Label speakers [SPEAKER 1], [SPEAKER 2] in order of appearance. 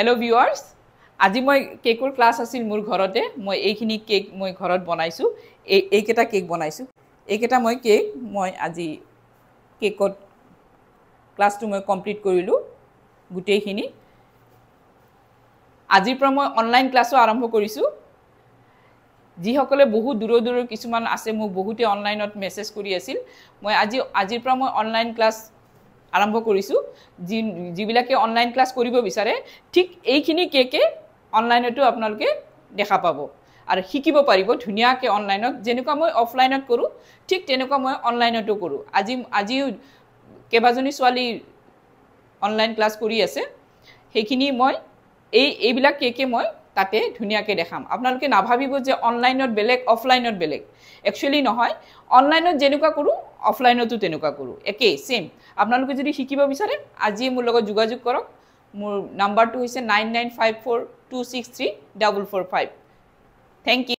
[SPEAKER 1] Hello viewers আজি মই কেকৰ ক্লাছ আছিল মোৰ ঘৰতে। মই এইখিনি কেক মই ঘৰত বনাইছোঁ। এই এইকেইটা কেক বনাইছোঁ। এইকেইটা মই কেক মই আজি কেকত ক্লাছটো মই কমপ্লিট কৰিলোঁ গোটেইখিনি। আজিৰ পৰা মই অনলাইন ক্লাছো আৰম্ভ কৰিছোঁ। যিসকলে বহুত দূৰৰ দূৰৰ কিছুমান আছে মোক বহুতে অনলাইনত মেছেজ কৰি আছিল। মই আজি আজিৰ পৰা মই অনলাইন ক্লাছ আৰম্ভ কৰিছোঁ যি যিবিলাকে অনলাইন ক্লাছ কৰিব বিচাৰে ঠিক এইখিনি কেকে অনলাইনতো আপোনালোকে দেখা পাব। আৰু শিকিব পাৰিব ধুনীয়াকৈ অনলাইনত যেনেকুৱা মই অফলাইনত কৰোঁ ঠিক তেনেকুৱা মই অনলাইনতো কৰোঁ। আজি আজিও কেইবাজনী ছোৱালী অনলাইন ক্লাছ কৰি আছে সেইখিনি মই এই এইবিলাক কেকে মই তাতে ধুনীয়াকৈ দেখাম। আপোনালোকে নাভাবিব যে অনলাইনত বেলেগ অফলাইনত বেলেগ। একচুৱেলি নহয় অনলাইনত যেনেকুৱা কৰোঁ অফলাইনতো তেনেকুৱা কৰোঁ। একেই ছেইম আপোনালোকে যদি শিকিব বিচাৰে আজিয়ে মোৰ লগত যোগাযোগ কৰক। মোৰ নাম্বাৰটো হৈছে nine nine five four two six three double four five thank you